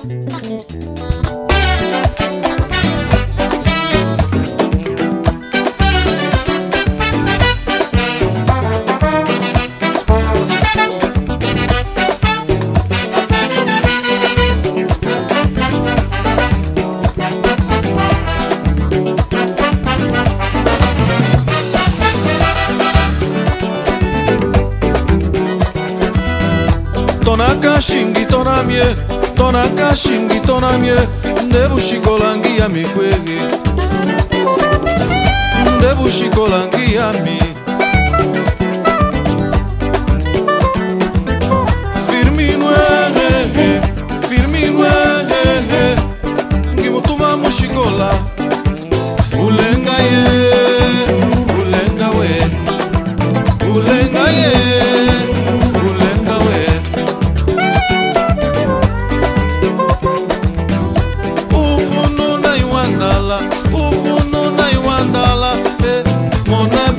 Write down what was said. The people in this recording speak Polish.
To Tona kashingi, tona mie Gitona kašim, gitona i je Devuši kolangija mi